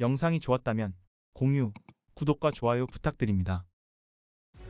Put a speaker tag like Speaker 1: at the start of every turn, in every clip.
Speaker 1: 영상이 좋았다면 공유, 구독과 좋아요 부탁드립니다.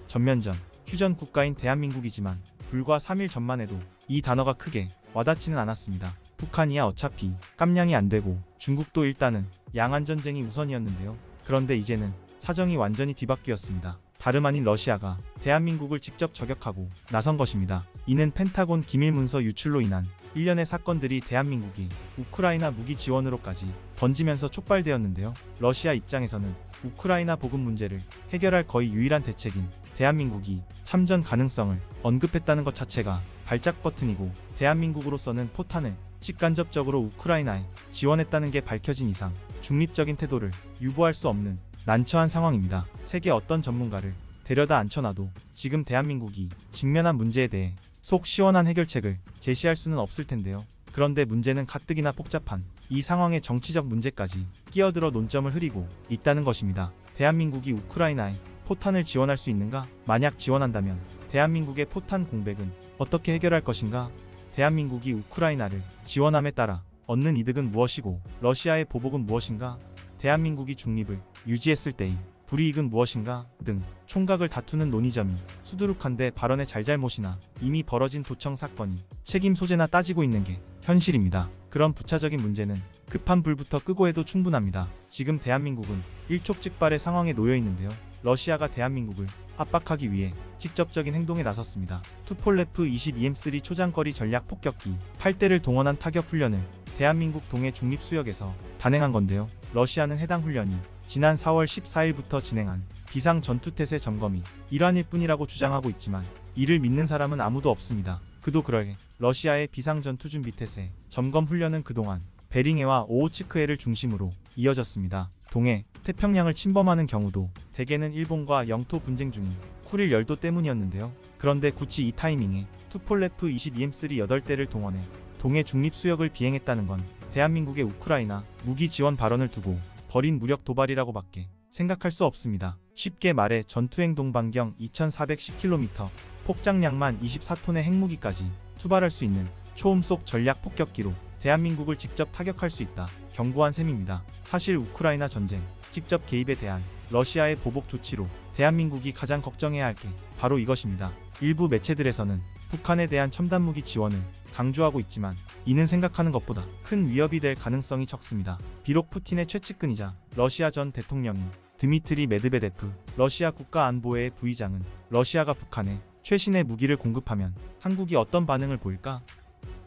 Speaker 1: 전면전, 휴전 국가인 대한민국이지만 불과 3일 전만 해도 이 단어가 크게 와닿지는 않았습니다. 북한이야 어차피 깜냥이 안 되고 중국도 일단은 양안 전쟁이 우선이었는데요. 그런데 이제는 사정이 완전히 뒤바뀌었습니다. 다름 아닌 러시아가 대한민국을 직접 저격하고 나선 것입니다. 이는 펜타곤 기밀 문서 유출로 인한 일련의 사건들이 대한민국이 우크라이나 무기 지원으로까지 번지면서 촉발되었는데요. 러시아 입장에서는 우크라이나 보급 문제를 해결할 거의 유일한 대책인 대한민국이 참전 가능성을 언급했다는 것 자체가 발작 버튼이고 대한민국으로서는 포탄을 직간접적으로 우크라이나에 지원했다는 게 밝혀진 이상 중립적인 태도를 유보할 수 없는 난처한 상황입니다. 세계 어떤 전문가를 데려다 앉혀놔도 지금 대한민국이 직면한 문제에 대해 속 시원한 해결책을 제시할 수는 없을 텐데요. 그런데 문제는 가뜩이나 복잡한 이 상황의 정치적 문제까지 끼어들어 논점을 흐리고 있다는 것입니다. 대한민국이 우크라이나에 포탄을 지원할 수 있는가? 만약 지원한다면 대한민국의 포탄 공백은 어떻게 해결할 것인가? 대한민국이 우크라이나를 지원함에 따라 얻는 이득은 무엇이고 러시아의 보복은 무엇인가? 대한민국이 중립을 유지했을 때의 불이익은 무엇인가 등 총각을 다투는 논의점이 수두룩한데 발언의 잘잘못이나 이미 벌어진 도청 사건이 책임 소재나 따지고 있는 게 현실입니다. 그런 부차적인 문제는 급한 불부터 끄고 해도 충분합니다. 지금 대한민국은 일촉즉발의 상황에 놓여 있는데요. 러시아가 대한민국을 압박하기 위해 직접적인 행동에 나섰습니다. 투폴레프 22M3 초장거리 전략 폭격기 8대를 동원한 타격 훈련을 대한민국 동해 중립수역에서 단행한 건데요. 러시아는 해당 훈련이 지난 4월 14일부터 진행한 비상 전투태세 점검이 일환일 뿐이라고 주장하고 있지만 이를 믿는 사람은 아무도 없습니다. 그도 그러게 러시아의 비상 전투 준비 태세 점검 훈련은 그동안 베링해와 오호츠크해를 중심으로 이어졌습니다. 동해, 태평양을 침범하는 경우도 대개는 일본과 영토 분쟁 중인 쿠릴 열도 때문이었는데요. 그런데 굳이 이 타이밍에 투폴레프 22M3 8대를 동원해 동해 중립 수역을 비행했다는 건 대한민국의 우크라이나 무기 지원 발언을 두고 벌인 무력 도발이라고 밖에 생각할 수 없습니다. 쉽게 말해 전투행동 반경 2410km, 폭장량만 24톤의 핵무기까지 투발할 수 있는 초음속 전략 폭격기로 대한민국을 직접 타격할 수 있다. 경고한 셈입니다. 사실 우크라이나 전쟁 직접 개입에 대한 러시아의 보복 조치로 대한민국이 가장 걱정해야 할 게 바로 이것입니다. 일부 매체들에서는 북한에 대한 첨단 무기 지원을 강조하고 있지만 이는 생각하는 것보다 큰 위협이 될 가능성이 적습니다. 비록 푸틴의 최측근이자 러시아 전 대통령인 드미트리 메드베데프 러시아 국가안보회의 부의장은 러시아가 북한에 최신의 무기를 공급하면 한국이 어떤 반응을 보일까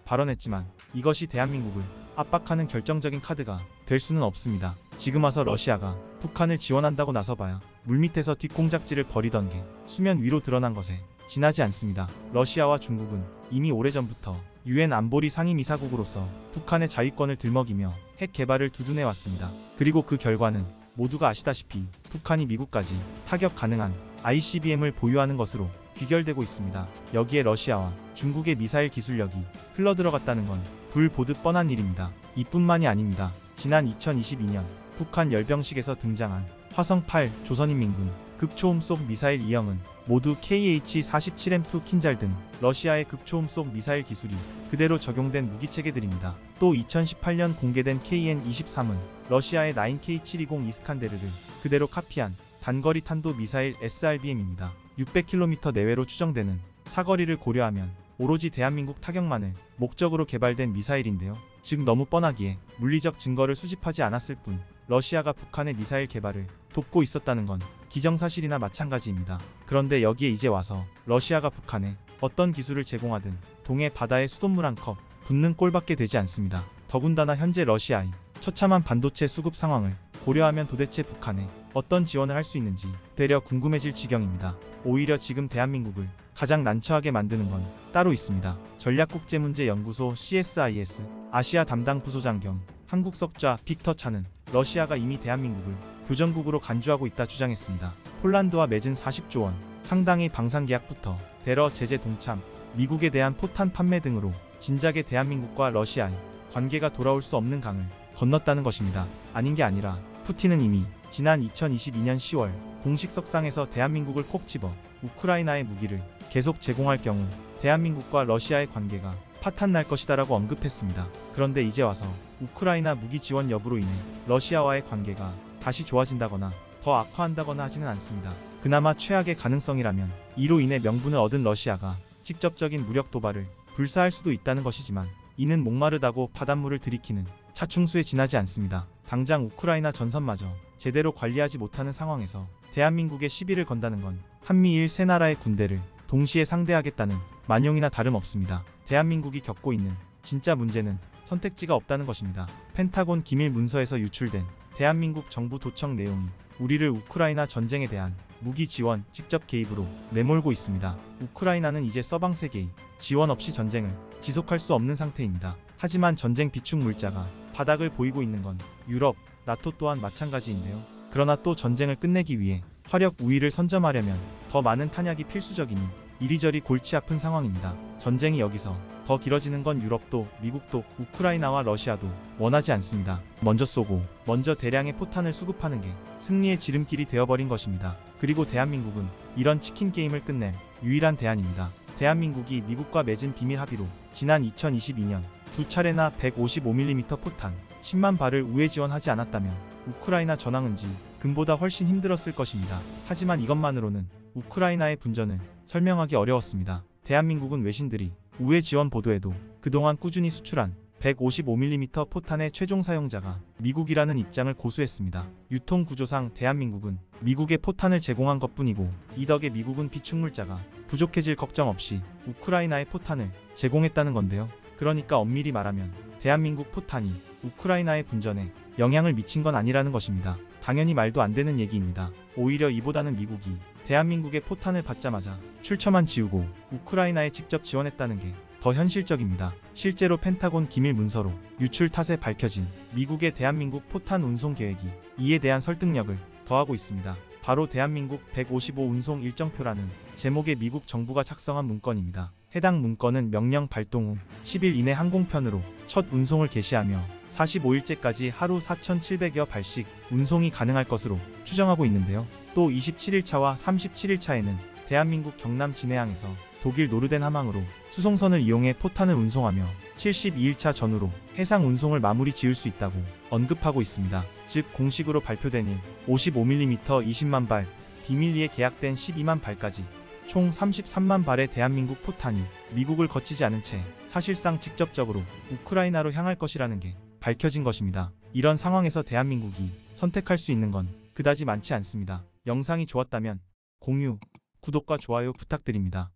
Speaker 1: 발언했지만 이것이 대한민국을 압박하는 결정적인 카드가 될 수는 없습니다. 지금 와서 러시아가 북한을 지원한다고 나서봐야 물밑에서 뒷공작질을 벌이던 게 수면 위로 드러난 것에 지나지 않습니다. 러시아와 중국은 이미 오래전부터 유엔 안보리 상임이사국으로서 북한의 자위권을 들먹이며 핵 개발을 두둔해 왔습니다. 그리고 그 결과는 모두가 아시다시피 북한이 미국까지 타격 가능한 ICBM을 보유하는 것으로 귀결되고 있습니다. 여기에 러시아와 중국의 미사일 기술력이 흘러들어갔다는 건 불보듯 뻔한 일입니다. 이뿐만이 아닙니다. 지난 2022년 북한 열병식에서 등장한 화성 8 조선인민군 극초음속 미사일 2형은 모두 KH-47M2 킨잘 등 러시아의 극초음속 미사일 기술이 그대로 적용된 무기체계들입니다. 또 2018년 공개된 KN-23은 러시아의 9K720 이스칸데르를 그대로 카피한 단거리 탄도 미사일 SRBM입니다. 600km 내외로 추정되는 사거리를 고려하면 오로지 대한민국 타격만을 목적으로 개발된 미사일인데요. 즉 너무 뻔하기에 물리적 증거를 수집하지 않았을 뿐 러시아가 북한의 미사일 개발을 돕고 있었다는 건 기정사실이나 마찬가지입니다. 그런데 여기에 이제 와서 러시아가 북한에 어떤 기술을 제공하든 동해 바다에 수돗물 한 컵 붓는 꼴밖에 되지 않습니다. 더군다나 현재 러시아의 처참한 반도체 수급 상황을 고려하면 도대체 북한에 어떤 지원을 할 수 있는지 되려 궁금해질 지경입니다. 오히려 지금 대한민국을 가장 난처하게 만드는 건 따로 있습니다. 전략국제문제연구소 CSIS 아시아 담당 부소장 겸 한국석좌 빅터 차는 러시아가 이미 대한민국을 교전국으로 간주하고 있다 주장했습니다. 폴란드와 맺은 40조 원 상당의 방산 계약부터 대러 제재 동참, 미국에 대한 포탄 판매 등으로 진작에 대한민국과 러시아의 관계가 돌아올 수 없는 강을 건넜다는 것입니다. 아닌 게 아니라 푸틴은 이미 지난 2022년 10월 공식 석상에서 대한민국을 콕 집어 우크라이나의 무기를 계속 제공할 경우 대한민국과 러시아의 관계가 파탄 날 것이다라고 언급했습니다. 그런데 이제 와서 우크라이나 무기 지원 여부로 인해 러시아와의 관계가 다시 좋아진다거나 더 악화한다거나 하지는 않습니다. 그나마 최악의 가능성이라면 이로 인해 명분을 얻은 러시아가 직접적인 무력 도발을 불사할 수도 있다는 것이지만 이는 목마르다고 바닷물을 들이키는 차충수에 지나지 않습니다. 당장 우크라이나 전선마저 제대로 관리하지 못하는 상황에서 대한민국에 시비를 건다는 건 한미일 세 나라의 군대를 동시에 상대하겠다는 만용이나 다름없습니다. 대한민국이 겪고 있는 진짜 문제는 선택지가 없다는 것입니다. 펜타곤 기밀 문서에서 유출된 대한민국 정부 도청 내용이 우리를 우크라이나 전쟁에 대한 무기 지원 직접 개입으로 내몰고 있습니다. 우크라이나는 이제 서방 세계의 지원 없이 전쟁을 지속할 수 없는 상태입니다. 하지만 전쟁 비축 물자가 바닥을 보이고 있는 건 유럽, 나토 또한 마찬가지인데요. 그러나 또 전쟁을 끝내기 위해 화력 우위를 선점하려면 더 많은 탄약이 필수적이니 이리저리 골치 아픈 상황입니다. 전쟁이 여기서 더 길어지는 건 유럽도 미국도 우크라이나와 러시아도 원하지 않습니다. 먼저 쏘고 먼저 대량의 포탄을 수급하는 게 승리의 지름길이 되어버린 것입니다. 그리고 대한민국은 이런 치킨 게임을 끝낼 유일한 대안입니다. 대한민국이 미국과 맺은 비밀 합의로 지난 2022년 두 차례나 155mm 포탄 10만 발을 우회 지원하지 않았다면 우크라이나 전황은지 금보다 훨씬 힘들었을 것입니다. 하지만 이것만으로는 우크라이나의 분전을 설명하기 어려웠습니다. 대한민국은 외신들이 우회 지원 보도에도 그동안 꾸준히 수출한 155mm 포탄의 최종 사용자가 미국이라는 입장을 고수했습니다. 유통 구조상 대한민국은 미국에 포탄을 제공한 것뿐이고 이 덕에 미국은 비축물자가 부족해질 걱정 없이 우크라이나에 포탄을 제공했다는 건데요. 그러니까 엄밀히 말하면 대한민국 포탄이 우크라이나의 분전에 영향을 미친 건 아니라는 것입니다. 당연히 말도 안 되는 얘기입니다. 오히려 이보다는 미국이 대한민국의 포탄을 받자마자 출처만 지우고 우크라이나에 직접 지원했다는 게 더 현실적입니다. 실제로 펜타곤 기밀 문서로 유출 탓에 밝혀진 미국의 대한민국 포탄 운송 계획이 이에 대한 설득력을 더하고 있습니다. 바로 대한민국 155 운송 일정표라는 제목의 미국 정부가 작성한 문건입니다. 해당 문건은 명령 발동 후 10일 이내 항공편으로 첫 운송을 개시하며 45일째까지 하루 4,700여 발씩 운송이 가능할 것으로 추정하고 있는데요. 또 27일차와 37일차에는 대한민국 경남 진해항에서 독일 노르덴 함항으로 수송선을 이용해 포탄을 운송하며 72일차 전후로 해상 운송을 마무리 지을 수 있다고 언급하고 있습니다. 즉 공식으로 발표된 일 55mm 20만 발, 비밀리에 계약된 12만 발까지 총 33만 발의 대한민국 포탄이 미국을 거치지 않은 채 사실상 직접적으로 우크라이나로 향할 것이라는 게 밝혀진 것입니다. 이런 상황에서 대한민국이 선택할 수 있는 건 그다지 많지 않습니다. 영상이 좋았다면 공유, 구독과 좋아요 부탁드립니다.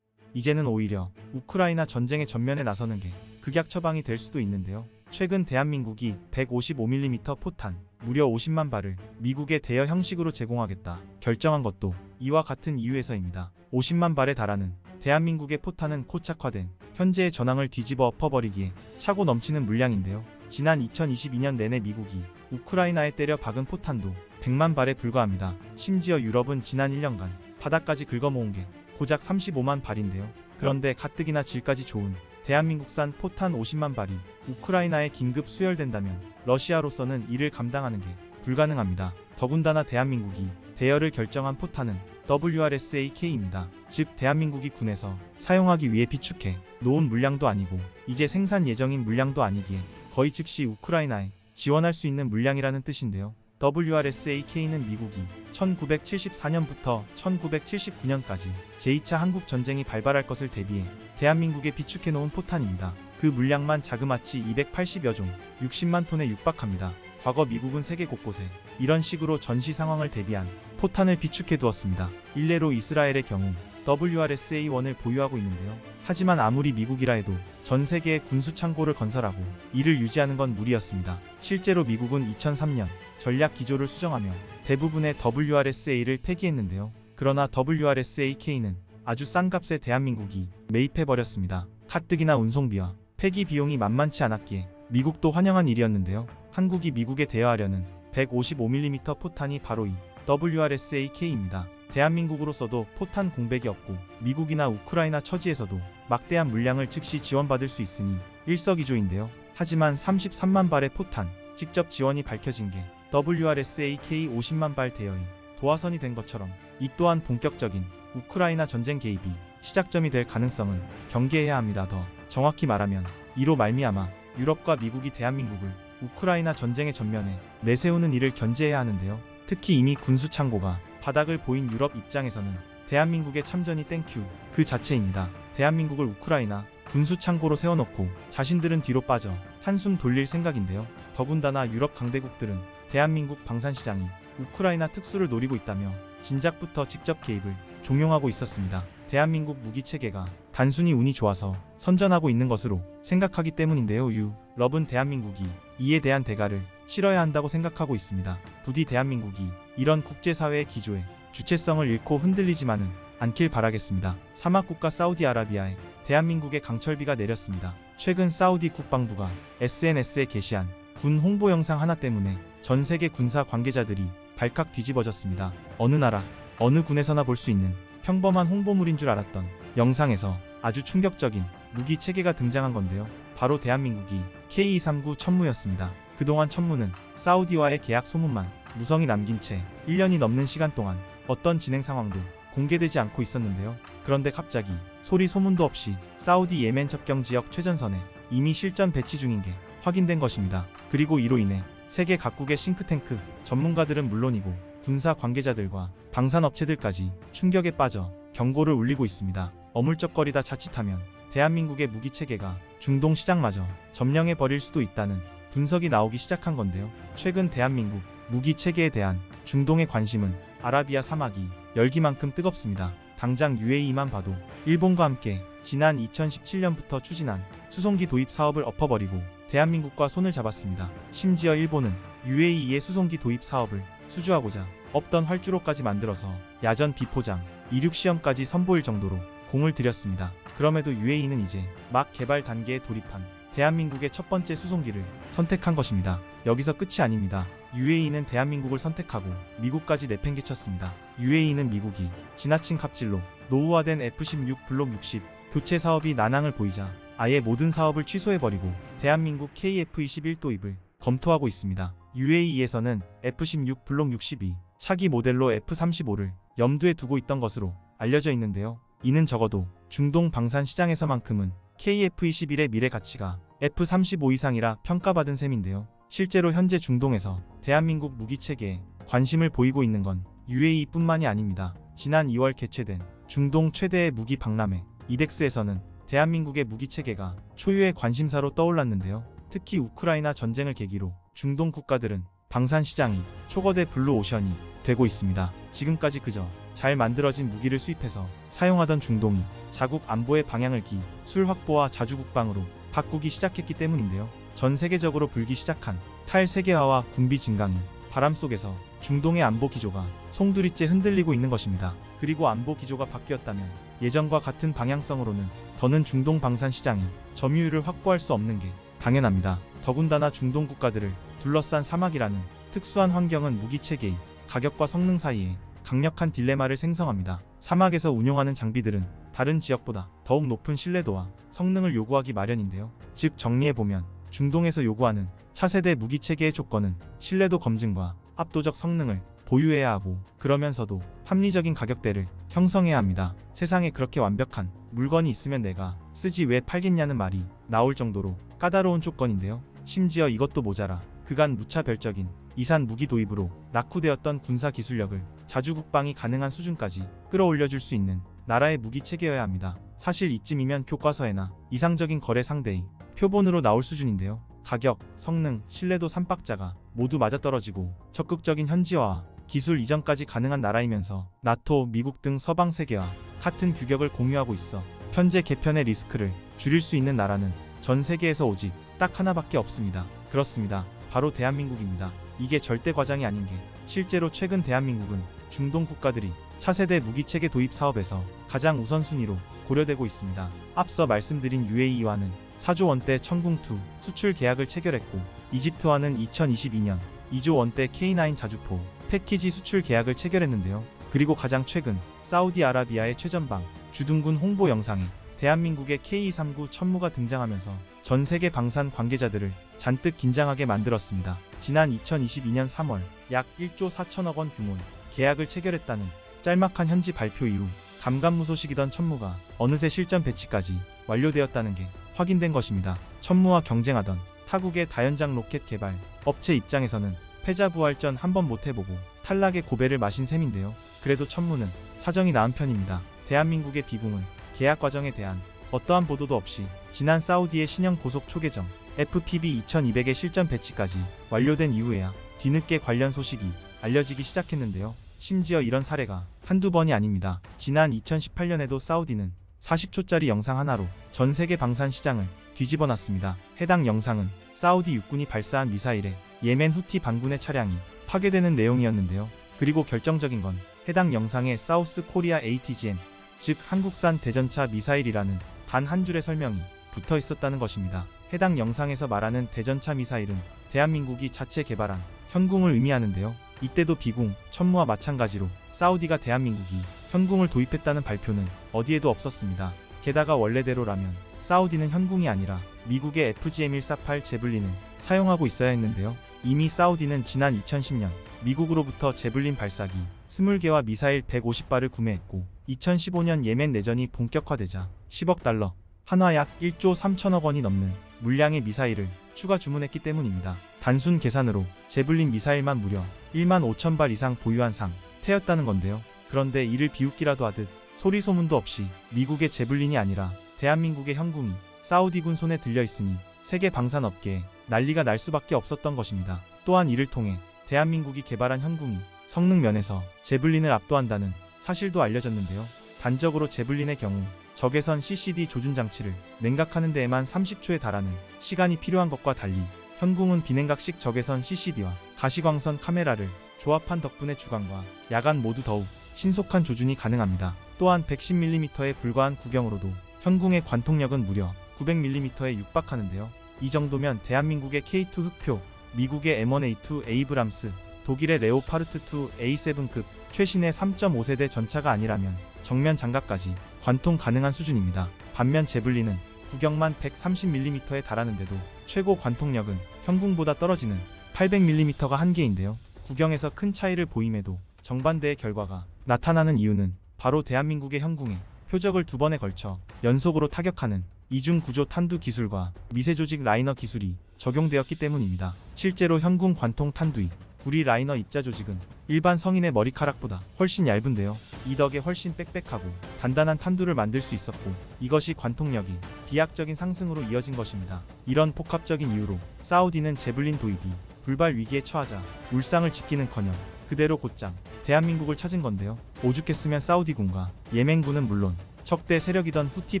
Speaker 1: 이제는 오히려 우크라이나 전쟁의 전면에 나서는 게 극약 처방이 될 수도 있는데요. 최근 대한민국이 155mm 포탄 무려 50만 발을 미국에 대여 형식으로 제공하겠다 결정한 것도 이와 같은 이유에서입니다. 50만 발에 달하는 대한민국의 포탄은 코착화된 현재의 전황을 뒤집어 엎어버리기에 차고 넘치는 물량인데요. 지난 2022년 내내 미국이 우크라이나에 때려 박은 포탄도 100만 발에 불과합니다. 심지어 유럽은 지난 1년간 바닥까지 긁어모은 게 고작 35만 발인데요. 그런데 가뜩이나 질까지 좋은 대한민국산 포탄 50만 발이 우크라이나에 긴급 수혈된다면 러시아로서는 이를 감당하는 게 불가능합니다. 더군다나 대한민국이 대여를 결정한 포탄은 WRS-AK입니다. 즉 대한민국이 군에서 사용하기 위해 비축해 놓은 물량도 아니고 이제 생산 예정인 물량도 아니기에 거의 즉시 우크라이나에 지원할 수 있는 물량이라는 뜻인데요. WRS-AK는 미국이 1974년부터 1979년까지 제2차 한국 전쟁이 발발할 것을 대비해 대한민국에 비축해 놓은 포탄입니다. 그 물량만 자그마치 280여 종, 60만 톤에 육박합니다. 과거 미국은 세계 곳곳에 이런 식으로 전시 상황을 대비한 포탄을 비축해 두었습니다. 일례로 이스라엘의 경우 WRS-A1을 보유하고 있는데요. 하지만 아무리 미국이라 해도 전 세계에 군수 창고를 건설하고 이를 유지하는 건 무리였습니다. 실제로 미국은 2003년 전략 기조를 수정하며 대부분의 WRS-A를 폐기했는데요. 그러나 WRS-AK는 아주 싼 값에 대한민국이 매입해버렸습니다. 가뜩이나 운송비와 폐기 비용이 만만치 않았기에 미국도 환영한 일이었는데요. 한국이 미국에 대여하려는 155mm 포탄이 바로 이 WRS-AK입니다. 대한민국으로서도 포탄 공백이 없고 미국이나 우크라이나 처지에서도 막대한 물량을 즉시 지원받을 수 있으니 일석이조인데요. 하지만 33만 발의 포탄 직접 지원이 밝혀진 게 WRS-AK 50만 발 대여인 도화선이 된 것처럼 이 또한 본격적인 우크라이나 전쟁 개입이 시작점이 될 가능성은 경계해야 합니다. 더 정확히 말하면 이로 말미암아 유럽과 미국이 대한민국을 우크라이나 전쟁의 전면에 내세우는 일을 견제해야 하는데요. 특히 이미 군수 창고가 바닥을 보인 유럽 입장에서는 대한민국의 참전이 thank you 그 자체입니다. 대한민국을 우크라이나 군수 창고로 세워놓고 자신들은 뒤로 빠져 한숨 돌릴 생각인데요. 더군다나 유럽 강대국들은 대한민국 방산시장이 우크라이나 특수를 노리고 있다며 진작부터 직접 개입을 종용하고 있었습니다. 대한민국 무기 체계가 단순히 운이 좋아서 선전하고 있는 것으로 생각하기 때문인데요. 유럽은 대한민국이 이에 대한 대가를 치러야 한다고 생각하고 있습니다. 부디 대한민국이 이런 국제사회의 기조에 주체성을 잃고 흔들리지만은 않길 바라겠습니다. 사막국가 사우디아라비아에 대한민국의 강철비가 내렸습니다. 최근 사우디 국방부가 SNS에 게시한 군 홍보 영상 하나 때문에 전 세계 군사 관계자들이 발칵 뒤집어졌습니다. 어느 나라, 어느 군에서나 볼 수 있는 평범한 홍보물인 줄 알았던 영상에서 아주 충격적인 무기 체계가 등장한 건데요. 바로 대한민국이 K239 천무였습니다. 그동안 천무는 사우디와의 계약 소문만 무성이 남긴 채 1년이 넘는 시간 동안 어떤 진행 상황도 공개되지 않고 있었는데요. 그런데 갑자기 소리 소문도 없이 사우디 예멘 접경 지역 최전선에 이미 실전 배치 중인 게 확인된 것입니다. 그리고 이로 인해 세계 각국의 싱크탱크 전문가들은 물론이고 군사 관계자들과 방산업체들까지 충격에 빠져 경고를 울리고 있습니다. 어물쩍거리다 자칫하면 대한민국의 무기 체계가 중동 시장마저 점령해 버릴 수도 있다는 분석이 나오기 시작한 건데요. 최근 대한민국 무기 체계에 대한 중동의 관심은 아라비아 사막이 열기만큼 뜨겁습니다. 당장 UAE만 봐도 일본과 함께 지난 2017년부터 추진한 수송기 도입 사업을 엎어버리고 대한민국과 손을 잡았습니다. 심지어 일본은 UAE의 수송기 도입 사업을 수주하고자 없던 활주로까지 만들어서 야전 비포장, 이륙 시험까지 선보일 정도로 공을 들였습니다. 그럼에도 UAE는 이제 막 개발 단계에 돌입한 대한민국의 첫 번째 수송기를 선택한 것입니다. 여기서 끝이 아닙니다. UAE는 대한민국을 선택하고 미국까지 내팽개쳤습니다. UAE는 미국이 지나친 갑질로 노후화된 F-16 블록 60 교체 사업이 난항을 보이자 아예 모든 사업을 취소해버리고 대한민국 KF-21 도입을 검토하고 있습니다. UAE에서는 F-16 블록 62 차기 모델로 F-35를 염두에 두고 있던 것으로 알려져 있는데요. 이는 적어도 중동 방산 시장에서만큼은 KF-21의 미래 가치가 F-35 이상이라 평가받은 셈인데요. 실제로 현재 중동에서 대한민국 무기 체계에 관심을 보이고 있는 건 UAE뿐만이 아닙니다. 지난 2월 개최된 중동 최대의 무기 박람회 이덱스에서는 대한민국의 무기 체계가 초유의 관심사로 떠올랐는데요. 특히 우크라이나 전쟁을 계기로 중동 국가들은 방산 시장이 초거대 블루 오션이 되고 있습니다. 지금까지 그저 잘 만들어진 무기를 수입해서 사용하던 중동이 자국 안보의 방향을 기술 확보와 자주 국방으로 바꾸기 시작했기 때문인데요. 전 세계적으로 불기 시작한 탈세계화와 군비 증강의 바람 속에서 중동의 안보 기조가 송두리째 흔들리고 있는 것입니다. 그리고 안보 기조가 바뀌었다면 예전과 같은 방향성으로는 더는 중동 방산 시장의 점유율을 확보할 수 없는 게 당연합니다. 더군다나 중동 국가들을 둘러싼 사막이라는 특수한 환경은 무기 체계의 가격과 성능 사이에 강력한 딜레마를 생성합니다. 사막에서 운용하는 장비들은 다른 지역보다 더욱 높은 신뢰도와 성능을 요구하기 마련인데요. 즉 정리해보면 중동에서 요구하는 차세대 무기 체계의 조건은 신뢰도 검증과 압도적 성능을 보유해야 하고 그러면서도 합리적인 가격대를 형성해야 합니다. 세상에 그렇게 완벽한 물건이 있으면 내가 쓰지 왜 팔겠냐는 말이 나올 정도로 까다로운 조건인데요. 심지어 이것도 모자라 그간 무차별적인 이산 무기 도입으로 낙후되었던 군사 기술력을 자주 국방이 가능한 수준까지 끌어올려줄 수 있는 나라의 무기 체계여야 합니다. 사실 이쯤이면 교과서에나 이상적인 거래 상대의 표본으로 나올 수준인데요. 가격, 성능, 신뢰도 3박자가 모두 맞아떨어지고 적극적인 현지화와 기술 이전까지 가능한 나라이면서 나토, 미국 등 서방 세계와 같은 규격을 공유하고 있어 현재 개편의 리스크를 줄일 수 있는 나라는 전 세계에서 오직 딱 하나밖에 없습니다. 그렇습니다. 바로 대한민국입니다. 이게 절대 과장이 아닌 게 실제로 최근 대한민국은 중동 국가들이 차세대 무기 체계 도입 사업에서 가장 우선순위로 고려되고 있습니다. 앞서 말씀드린 UAE와는 4조 원대 천궁2 수출 계약을 체결했고 이집트와는 2022년 2조 원대 K9 자주포 패키지 수출 계약을 체결했는데요. 그리고 가장 최근 사우디아라비아의 최전방 주둔군 홍보 영상에 대한민국의 K239 천무가 등장하면서 전 세계 방산 관계자들을 잔뜩 긴장하게 만들었습니다. 지난 2022년 3월 약 1조 4천억 원 규모의 계약을 체결했다는 짤막한 현지 발표 이후 감감무소식이던 천무가 어느새 실전 배치까지 완료되었다는 게 확인된 것입니다. 천무와 경쟁하던 타국의 다연장 로켓 개발 업체 입장에서는 패자 부활전 한 번 못 해보고 탈락의 고배를 마신 셈인데요. 그래도 천무는 사정이 나은 편입니다. 대한민국의 비공은 계약 과정에 대한 어떠한 보도도 없이 지난 사우디의 신형 고속 초계정 FPV 2200의 실전 배치까지 완료된 이후에야 뒤늦게 관련 소식이 알려지기 시작했는데요. 심지어 이런 사례가 한두 번이 아닙니다. 지난 2018년에도 사우디는 40초짜리 영상 하나로 전 세계 방산 시장을 뒤집어 놨습니다. 해당 영상은 사우디 육군이 발사한 미사일에 예멘 후티 반군의 차량이 파괴되는 내용이었는데요. 그리고 결정적인 건 해당 영상에 사우스 코리아 ATGM, 즉 한국산 대전차 미사일이라는 단 한 줄의 설명이 붙어 있었다는 것입니다. 해당 영상에서 말하는 대전차 미사일은 대한민국이 자체 개발한 현궁을 의미하는데요. 이때도 비궁, 천무와 마찬가지로 사우디가 대한민국이 현궁을 도입했다는 발표는 어디에도 없었습니다. 게다가 원래대로라면 사우디는 현궁이 아니라 미국의 FGM-148 제블린을 사용하고 있어야 했는데요. 이미 사우디는 지난 2010년 미국으로부터 제블린 발사기 20개와 미사일 150발을 구매했고 2015년 예멘 내전이 본격화되자 10억 달러, 한화 약 1조 3천억 원이 넘는 물량의 미사일을 추가 주문했기 때문입니다. 단순 계산으로 제블린 미사일만 무려 1만 5천 발 이상 보유한 상태였다는 건데요. 그런데 이를 비웃기라도 하듯 소리 소문도 없이 미국의 제블린이 아니라 대한민국의 현궁이 사우디군 손에 들려 있으니 세계 방산업계에 난리가 날 수밖에 없었던 것입니다. 또한 이를 통해 대한민국이 개발한 현궁이 성능 면에서 제블린을 압도한다는 사실도 알려졌는데요. 단적으로 제블린의 경우 적외선 CCD 조준 장치를 냉각하는 데에만 30초에 달하는 시간이 필요한 것과 달리 현궁은 비냉각식 적외선 CCD와 가시광선 카메라를 조합한 덕분에 주간과 야간 모두 더욱 신속한 조준이 가능합니다. 또한 110mm에 불과한 구경으로도 현궁의 관통력은 무려 900mm에 육박하는데요. 이 정도면 대한민국의 K2 흑표, 미국의 M1A2 에이브람스, 독일의 레오파르트2 A7급 최신의 3.5세대 전차가 아니라면 정면 장갑까지 관통 가능한 수준입니다. 반면 제블린은 구경만 130mm에 달하는데도 최고 관통력은 현궁보다 떨어지는 800mm가 한계인데요. 구경에서 큰 차이를 보임에도 정반대의 결과가 나타나는 이유는 바로 대한민국의 현궁에 표적을 두 번에 걸쳐 연속으로 타격하는 이중 구조 탄두 기술과 미세 조직 라이너 기술이 적용되었기 때문입니다. 실제로 현궁 관통 탄두의 구리 라이너 입자 조직은 일반 성인의 머리카락보다 훨씬 얇은데요. 이 덕에 훨씬 빽빽하고 단단한 탄두를 만들 수 있었고 이것이 관통력이 비약적인 상승으로 이어진 것입니다. 이런 복합적인 이유로 사우디는 제블린 도입이 불발 위기에 처하자 울상을 지키는커녕 그대로 곧장 대한민국을 찾은 건데요. 오죽했으면 사우디군과 예멘군은 물론 적대 세력이던 후티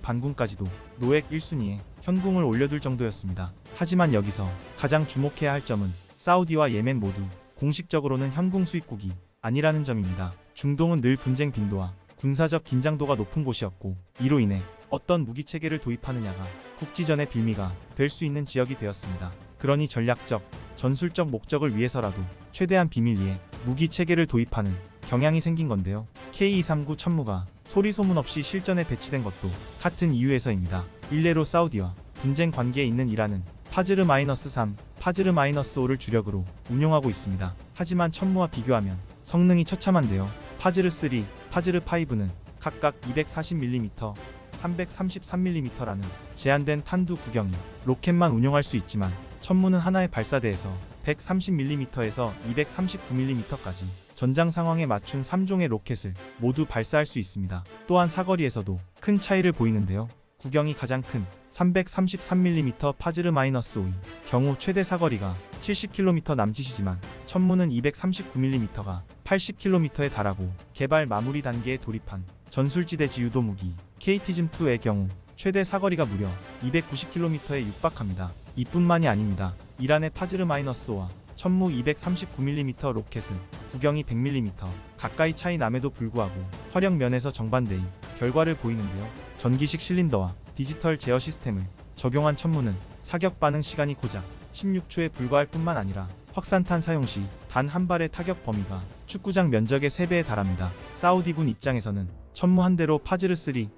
Speaker 1: 반군까지도 노획 1순위에 현궁을 올려둘 정도였습니다. 하지만 여기서 가장 주목해야 할 점은 사우디와 예멘 모두 공식적으로는 현궁 수입국이 아니라는 점입니다. 중동은 늘 분쟁 빈도와 군사적 긴장도가 높은 곳이었고 이로 인해 어떤 무기 체계를 도입하느냐가 국지전의 빌미가 될 수 있는 지역이 되었습니다. 그러니 전략적, 전술적 목적을 위해서라도 최대한 비밀리에 무기 체계를 도입하는 경향이 생긴 건데요. K239 천무가 소리 소문 없이 실전에 배치된 것도 같은 이유에서입니다. 일례로 사우디와 분쟁 관계에 있는 이란은 파즈르 마이너스 3, 파즈르 마이너스 5를 주력으로 운용하고 있습니다. 하지만 천무와 비교하면 성능이 처참한데요. 파즈르 3, 파즈르 5는 각각 240mm, 333mm라는 제한된 탄두 구경이 로켓만 운용할 수 있지만 천무는 하나의 발사대에서 130mm에서 239mm까지 전장 상황에 맞춘 3종의 로켓을 모두 발사할 수 있습니다. 또한 사거리에서도 큰 차이를 보이는데요. 구경이 가장 큰 333mm 파즈르 마이너스 5인 경우 최대 사거리가 70km 남짓이지만 천무는 239mm가 80km에 달하고 개발 마무리 단계에 돌입한 전술지대 지유도 무기 KT즘2의 경우 최대 사거리가 무려 290km에 육박합니다. 이뿐만이 아닙니다. 이란의 파즈르 마이너스5와 천무 239mm 로켓은 구경이 100mm 가까이 차이 남에도 불구하고 화력 면에서 정반대의 결과를 보이는데요. 전기식 실린더와 디지털 제어 시스템을 적용한 천무는 사격 반응 시간이 고작 16초에 불과할 뿐만 아니라 확산탄 사용 시 단 한 발의 타격 범위가 축구장 면적의 3배에 달합니다. 사우디군 입장에서는 천무 한 대로 파즈르 3, 5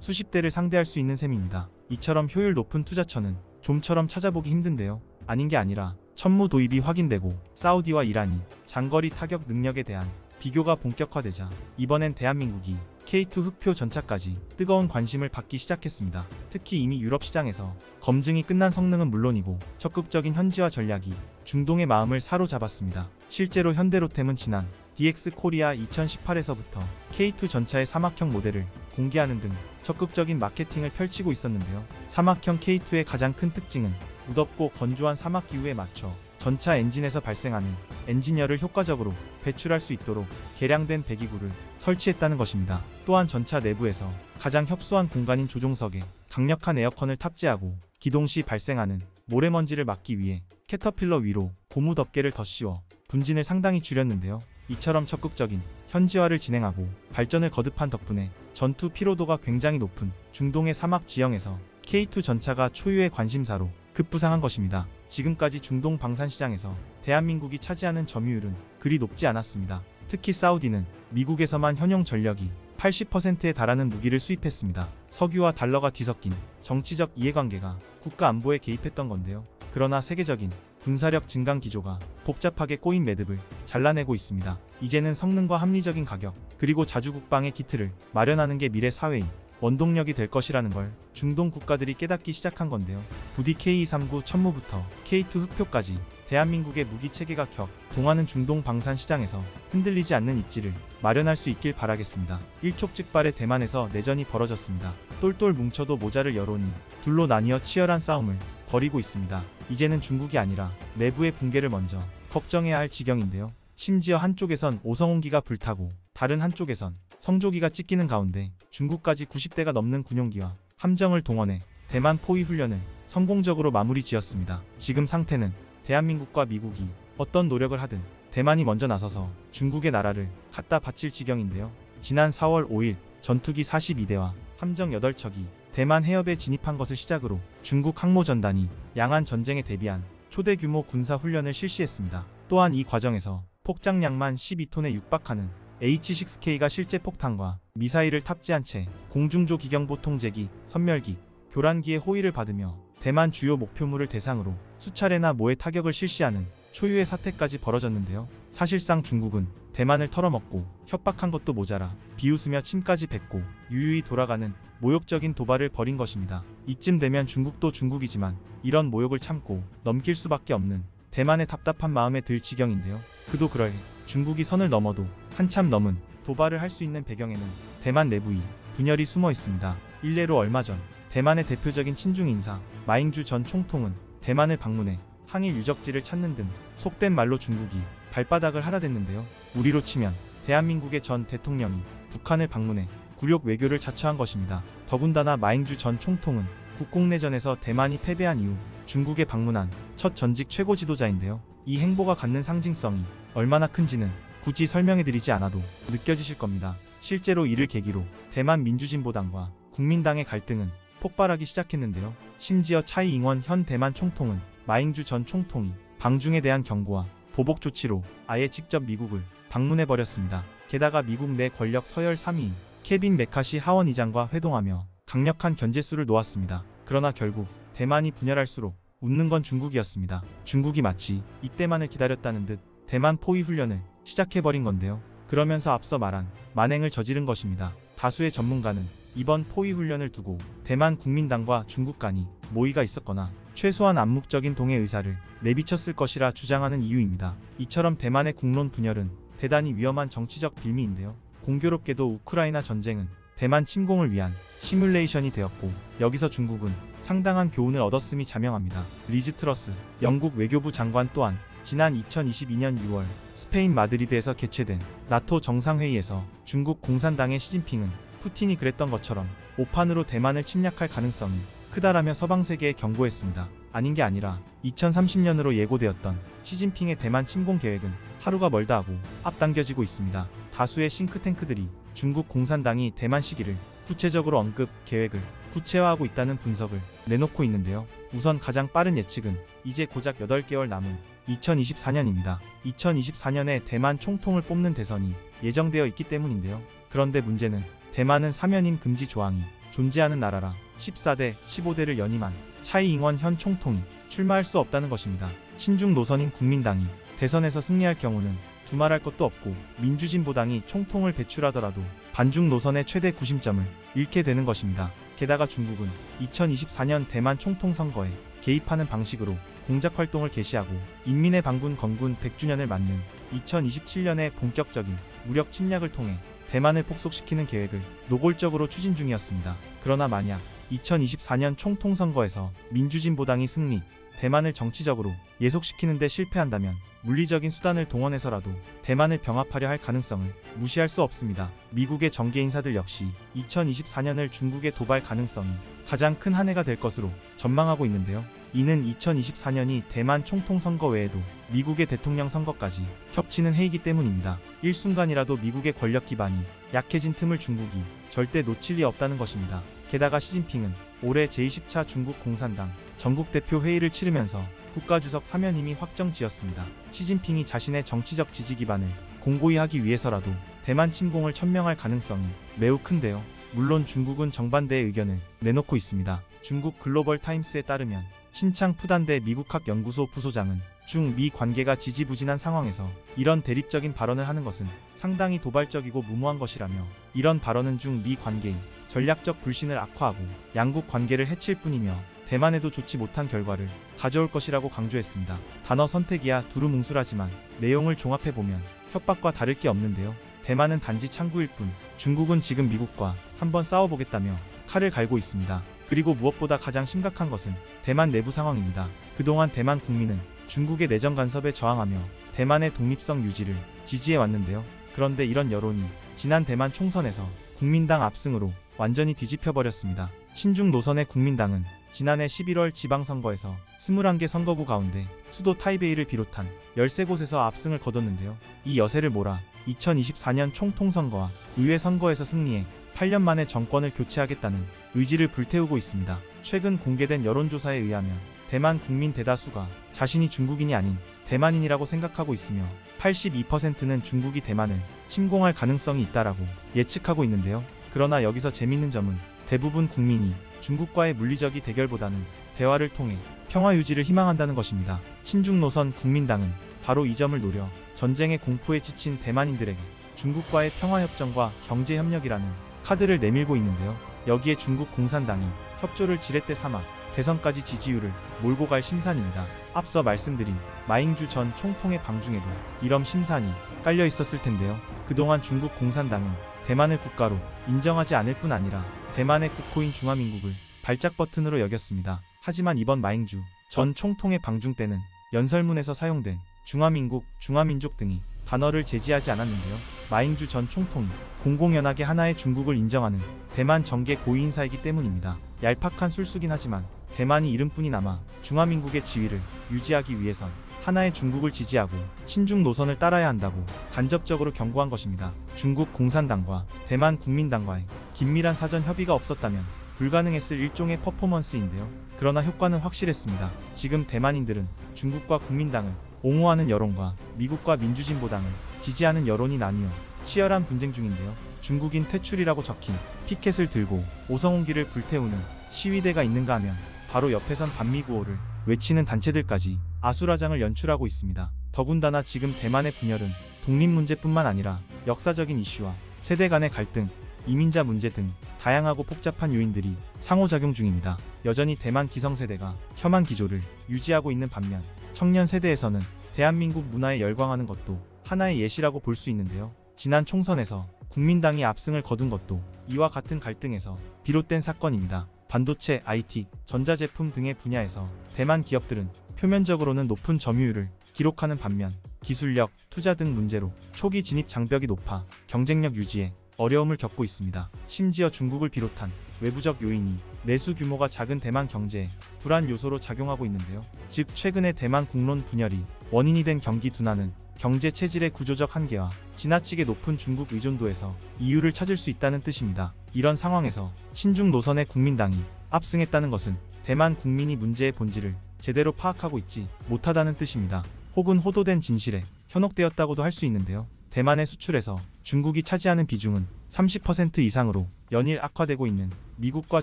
Speaker 1: 수십 대를 상대할 수 있는 셈입니다. 이처럼 효율 높은 투자처는 좀처럼 찾아보기 힘든데요. 아닌 게 아니라 천무 도입이 확인되고 사우디와 이란이 장거리 타격 능력에 대한 비교가 본격화되자 이번엔 대한민국이 K2 흑표 전차까지 뜨거운 관심을 받기 시작했습니다. 특히 이미 유럽 시장에서 검증이 끝난 성능은 물론이고 적극적인 현지화 전략이 중동의 마음을 사로잡았습니다. 실제로 현대로템은 지난 DX 코리아 2018에서부터 K2 전차의 사막형 모델을 공개하는 등 적극적인 마케팅을 펼치고 있었는데요. 사막형 K2의 가장 큰 특징은 무덥고 건조한 사막 기후에 맞춰 전차 엔진에서 발생하는 엔진 열을 효과적으로 배출할 수 있도록 개량된 배기구를 설치했다는 것입니다. 또한 전차 내부에서 가장 협소한 공간인 조종석에 강력한 에어컨을 탑재하고 기동 시 발생하는 모래먼지를 막기 위해 캐터필러 위로 고무 덮개를 더 씌워 분진을 상당히 줄였는데요. 이처럼 적극적인 현지화를 진행하고 발전을 거듭한 덕분에 전투 피로도가 굉장히 높은 중동의 사막 지형에서 K2 전차가 초유의 관심사로 급부상한 것입니다. 지금까지 중동 방산 시장에서 대한민국이 차지하는 점유율은 그리 높지 않았습니다. 특히 사우디는 미국에서만 현용 전력이 80%에 달하는 무기를 수입했습니다. 석유와 달러가 뒤섞인 정치적 이해관계가 국가 안보에 개입했던 건데요. 그러나 세계적인 군사력 증강 기조가 복잡하게 꼬인 매듭을 잘라내고 있습니다. 이제는 성능과 합리적인 가격, 그리고 자주 국방의 기틀을 마련하는 게 미래 사회의 원동력이 될 것이라는 걸 중동 국가들이 깨닫기 시작한 건데요. 부디 K239 천무부터 K2 흑표까지 대한민국의 무기 체계가 격 동하는 중동 방산 시장에서 흔들리지 않는 입지를 마련할 수 있길 바라겠습니다. 일촉즉발의 대만에서 내전이 벌어졌습니다. 똘똘 뭉쳐도 모자를 여론이 둘로 나뉘어 치열한 싸움을 벌이고 있습니다. 이제는 중국이 아니라 내부의 붕괴를 먼저 걱정해야 할 지경인데요. 심지어 한쪽에선 오성홍기가 불타고 다른 한쪽에선 성조기가 찢기는 가운데 중국까지 90대가 넘는 군용기와 함정을 동원해 대만 포위 훈련을 성공적으로 마무리 지었습니다. 지금 상태는 대한민국과 미국이 어떤 노력을 하든 대만이 먼저 나서서 중국의 나라를 갖다 바칠 지경인데요. 지난 4월 5일 전투기 42대와 함정 8척이 대만 해협에 진입한 것을 시작으로 중국 항모전단이 양안 전쟁에 대비한 초대 규모 군사 훈련을 실시했습니다. 또한 이 과정에서 폭장량만 12톤에 육박하는 H6K가 실제 폭탄과 미사일을 탑재한 채 공중조 기경보 통제기, 선멸기, 교란기의 호위를 받으며 대만 주요 목표물을 대상으로 수차례나 모의 타격을 실시하는 초유의 사태까지 벌어졌는데요. 사실상 중국은 대만을 털어먹고 협박한 것도 모자라 비웃으며 침까지 뱉고 유유히 돌아가는 모욕적인 도발을 벌인 것입니다. 이쯤 되면 중국도 중국이지만 이런 모욕을 참고 넘길 수밖에 없는 대만의 답답한 마음에 들 지경인데요. 그도 그럴 중국이 선을 넘어도 한참 넘은 도발을 할 수 있는 배경에는 대만 내부의 분열이 숨어 있습니다. 일례로 얼마 전 대만의 대표적인 친중 인사 마잉주 전 총통은 대만을 방문해 항일 유적지를 찾는 등 속된 말로 중국이 발바닥을 하라댔는데요. 우리로 치면 대한민국의 전 대통령이 북한을 방문해 굴욕 외교를 자처한 것입니다. 더군다나 마잉주 전 총통은 국공내전에서 대만이 패배한 이후 중국에 방문한 첫 전직 최고 지도자인데요. 이 행보가 갖는 상징성이 얼마나 큰지는 굳이 설명해드리지 않아도 느껴지실 겁니다. 실제로 이를 계기로 대만 민주진보당과 국민당의 갈등은 폭발하기 시작했는데요. 심지어 차이 잉원 현 대만 총통은 마잉주 전 총통이 방중에 대한 경고와 보복 조치로 아예 직접 미국을 방문해버렸습니다. 게다가 미국 내 권력 서열 3위인 케빈 메카시 하원 의장과 회동하며 강력한 견제수를 놓았습니다. 그러나 결국 대만이 분열할수록 웃는 건 중국이었습니다. 중국이 마치 이때만을 기다렸다는 듯 대만 포위 훈련을 시작해버린 건데요. 그러면서 앞서 말한 만행을 저지른 것입니다. 다수의 전문가는 이번 포위 훈련을 두고 대만 국민당과 중국 간이 모의가 있었거나 최소한 암묵적인 동해 의사를 내비쳤을 것이라 주장하는 이유입니다. 이처럼 대만의 국론 분열은 대단히 위험한 정치적 빌미인데요. 공교롭게도 우크라이나 전쟁은 대만 침공을 위한 시뮬레이션이 되었고 여기서 중국은 상당한 교훈을 얻었음이 자명합니다. 리즈 트러스 영국 외교부 장관 또한 지난 2022년 6월 스페인 마드리드에서 개최된 나토 정상회의에서 중국 공산당의 시진핑은 푸틴이 그랬던 것처럼 오판으로 대만을 침략할 가능성이 크다라며 서방 세계에 경고했습니다. 아닌 게 아니라 2030년으로 예고되었던 시진핑의 대만 침공 계획은 하루가 멀다 하고 앞당겨지고 있습니다. 다수의 싱크탱크들이 중국 공산당이 대만 시기를 구체적으로 언급 계획을 구체화하고 있다는 분석을 내놓고 있는데요. 우선 가장 빠른 예측은 이제 고작 8개월 남은 2024년입니다. 2024년에 대만 총통을 뽑는 대선이 예정되어 있기 때문인데요. 그런데 문제는 대만은 사면임 금지 조항이 존재하는 나라라 14대, 15대를 연임한 차이 잉원 현 총통이 출마할 수 없다는 것입니다. 친중 노선인 국민당이 대선에서 승리할 경우는 두말할 것도 없고 민주진보당이 총통을 배출하더라도 반중 노선의 최대 구심점을 잃게 되는 것입니다. 게다가 중국은 2024년 대만 총통 선거에 개입하는 방식으로 공작 활동을 개시하고 인민의 반군 건군 100주년을 맞는 2027년에 본격적인 무력 침략을 통해 대만을 폭속시키는 계획을 노골적으로 추진 중이었습니다. 그러나 만약 2024년 총통 선거에서 민주진보당이 승리, 대만을 정치적으로 예속시키는 데 실패한다면 물리적인 수단을 동원해서라도 대만을 병합하려 할 가능성을 무시할 수 없습니다. 미국의 정계 인사들 역시 2024년을 중국에 도발 가능성이 가장 큰 한 해가 될 것으로 전망하고 있는데요. 이는 2024년이 대만 총통 선거 외에도 미국의 대통령 선거까지 겹치는 해이기 때문입니다. 일순간이라도 미국의 권력 기반이 약해진 틈을 중국이 절대 놓칠 리 없다는 것입니다. 게다가 시진핑은 올해 제20차 중국 공산당 전국 대표 회의를 치르면서 국가주석 사면임이 확정지었습니다. 시진핑이 자신의 정치적 지지 기반을 공고히 하기 위해서라도 대만 침공을 천명할 가능성이 매우 큰데요. 물론 중국은 정반대의 의견을 내놓고 있습니다. 중국 글로벌 타임스에 따르면 신창 푸단대 미국학 연구소 부소장은 중미 관계가 지지부진한 상황에서 이런 대립적인 발언을 하는 것은 상당히 도발적이고 무모한 것이라며 이런 발언은 중미 관계의 전략적 불신을 악화하고 양국 관계를 해칠 뿐이며 대만에도 좋지 못한 결과를 가져올 것이라고 강조했습니다. 단어 선택이야 두루뭉술하지만 내용을 종합해보면 협박과 다를 게 없는데요. 대만은 단지 창구일 뿐 중국은 지금 미국과 한번 싸워보겠다며 칼을 갈고 있습니다. 그리고 무엇보다 가장 심각한 것은 대만 내부 상황입니다. 그동안 대만 국민은 중국의 내정 간섭에 저항하며 대만의 독립성 유지를 지지해 왔는데요. 그런데 이런 여론이 지난 대만 총선에서 국민당 압승으로 완전히 뒤집혀 버렸습니다. 친중 노선의 국민당은 지난해 11월 지방선거에서 21개 선거구 가운데 수도 타이베이를 비롯한 13곳에서 압승을 거뒀는데요. 이 여세를 몰아 2024년 총통선거와 의회 선거에서 승리해 8년 만에 정권을 교체하겠다는 의지를 불태우고 있습니다. 최근 공개된 여론조사에 의하면 대만 국민 대다수가 자신이 중국인이 아닌 대만인이라고 생각하고 있으며 82%는 중국이 대만을 침공할 가능성이 있다라고 예측하고 있는데요. 그러나 여기서 재밌는 점은 대부분 국민이 중국과의 물리적인 대결보다는 대화를 통해 평화 유지를 희망한다는 것입니다. 친중 노선 국민당은 바로 이 점을 노려 전쟁의 공포에 지친 대만인들에게 중국과의 평화협정과 경제협력이라는 카드를 내밀고 있는데요. 여기에 중국 공산당이 협조를 지렛대 삼아 대선까지 지지율을 몰고 갈 심산입니다. 앞서 말씀드린 마잉주 전 총통의 방중에도 이런 심산이 깔려 있었을 텐데요. 그동안 중국 공산당은 대만을 국가로 인정하지 않을 뿐 아니라 대만의 국호인 중화민국을 발작 버튼으로 여겼습니다. 하지만 이번 마잉주 전 총통의 방중 때는 연설문에서 사용된 중화민국, 중화민족 등이 단어를 제지하지 않았는데요. 마잉주 전 총통이 공공연하게 하나의 중국을 인정하는 대만 정계 고위인사이기 때문입니다. 얄팍한 술수긴 하지만 대만이 이름뿐이 남아 중화민국의 지위를 유지하기 위해선 하나의 중국을 지지하고 친중 노선을 따라야 한다고 간접적으로 경고한 것입니다. 중국 공산당과 대만 국민당과의 긴밀한 사전 협의가 없었다면 불가능했을 일종의 퍼포먼스인데요. 그러나 효과는 확실했습니다. 지금 대만인들은 중국과 국민당을 옹호하는 여론과 미국과 민주진보당을 지지하는 여론이 나뉘어 치열한 분쟁 중인데요. 중국인 퇴출이라고 적힌 피켓을 들고 오성홍기를 불태우는 시위대가 있는가 하면 바로 옆에선 반미구호를 외치는 단체들까지 아수라장을 연출하고 있습니다. 더군다나 지금 대만의 분열은 독립 문제뿐만 아니라 역사적인 이슈와 세대 간의 갈등, 이민자 문제 등 다양하고 복잡한 요인들이 상호작용 중입니다. 여전히 대만 기성세대가 혐한 기조를 유지하고 있는 반면 청년 세대에서는 대한민국 문화에 열광하는 것도 하나의 예시라고 볼 수 있는데요. 지난 총선에서 국민당이 압승을 거둔 것도 이와 같은 갈등에서 비롯된 사건입니다. 반도체, IT, 전자제품 등의 분야에서 대만 기업들은 표면적으로는 높은 점유율을 기록하는 반면 기술력, 투자 등 문제로 초기 진입 장벽이 높아 경쟁력 유지에 어려움을 겪고 있습니다. 심지어 중국을 비롯한 외부적 요인이 내수 규모가 작은 대만 경제에 불안 요소로 작용하고 있는데요. 즉 최근의 대만 국론 분열이 원인이 된 경기 둔화는 경제 체질의 구조적 한계와 지나치게 높은 중국 의존도에서 이유를 찾을 수 있다는 뜻입니다. 이런 상황에서 친중 노선의 국민당이 압승했다는 것은 대만 국민이 문제의 본질을 제대로 파악하고 있지 못하다는 뜻입니다. 혹은 호도된 진실에 현혹되었다고도 할 수 있는데요. 대만의 수출에서 중국이 차지하는 비중은 30% 이상으로 연일 악화되고 있는 미국과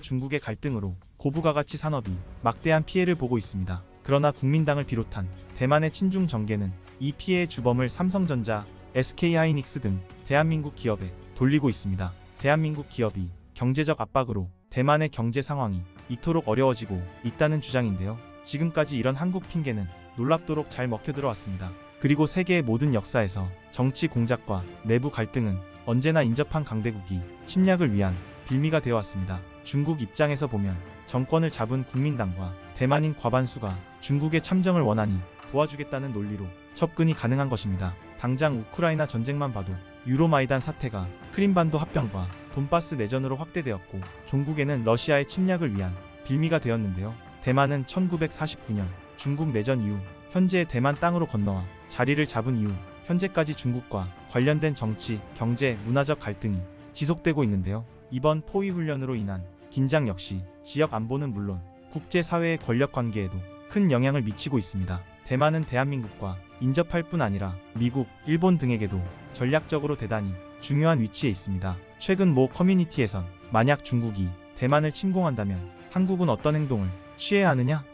Speaker 1: 중국의 갈등으로 고부가가치 산업이 막대한 피해를 보고 있습니다. 그러나 국민당을 비롯한 대만의 친중 정계는 이 피해의 주범을 삼성전자, SK하이닉스 등 대한민국 기업에 돌리고 있습니다. 대한민국 기업이 경제적 압박으로 대만의 경제 상황이 이토록 어려워지고 있다는 주장인데요. 지금까지 이런 한국 핑계는 놀랍도록 잘 먹혀 들어왔습니다. 그리고 세계의 모든 역사에서 정치 공작과 내부 갈등은 언제나 인접한 강대국이 침략을 위한 빌미가 되어 왔습니다. 중국 입장에서 보면 정권을 잡은 국민당과 대만인 과반수가 중국의 참정을 원하니 도와주겠다는 논리로 접근이 가능한 것입니다. 당장 우크라이나 전쟁만 봐도 유로마이단 사태가 크림반도 합병과 돈바스 내전으로 확대되었고 종국에는 러시아의 침략을 위한 빌미가 되었는데요. 대만은 1949년 중국 내전 이후 현재의 대만 땅으로 건너와 자리를 잡은 이후 현재까지 중국과 관련된 정치, 경제, 문화적 갈등이 지속되고 있는데요. 이번 포위 훈련으로 인한 긴장 역시 지역 안보는 물론 국제사회의 권력 관계에도 큰 영향을 미치고 있습니다. 대만은 대한민국과 인접할 뿐 아니라 미국, 일본 등에게도 전략적으로 대단히 중요한 위치에 있습니다. 최근 모 커뮤니티에선 만약 중국이 대만을 침공한다면 한국은 어떤 행동을 취해야 하느냐?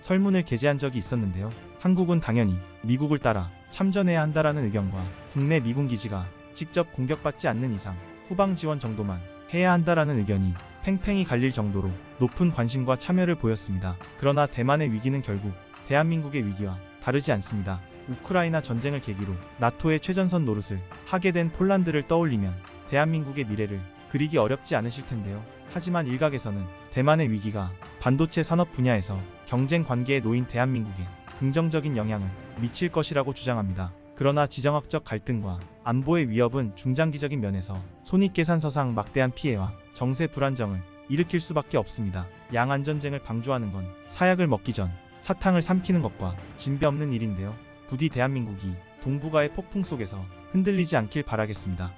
Speaker 1: 설문을 게재한 적이 있었는데요. 한국은 당연히 미국을 따라 참전해야 한다라는 의견과 국내 미군 기지가 직접 공격받지 않는 이상 후방 지원 정도만 해야 한다라는 의견이 팽팽히 갈릴 정도로 높은 관심과 참여를 보였습니다. 그러나 대만의 위기는 결국 대한민국의 위기와 다르지 않습니다. 우크라이나 전쟁을 계기로 나토의 최전선 노릇을 하게 된 폴란드를 떠올리면 대한민국의 미래를 그리기 어렵지 않으실 텐데요. 하지만 일각에서는 대만의 위기가 반도체 산업 분야에서 경쟁 관계에 놓인 대한민국에 긍정적인 영향을 미칠 것이라고 주장합니다. 그러나 지정학적 갈등과 안보의 위협은 중장기적인 면에서 손익계산서상 막대한 피해와 정세 불안정을 일으킬 수밖에 없습니다. 양안 전쟁을 방조하는 건 사약을 먹기 전 사탕을 삼키는 것과 진배 없는 일인데요. 부디 대한민국이 동북아의 폭풍 속에서 흔들리지 않길 바라겠습니다.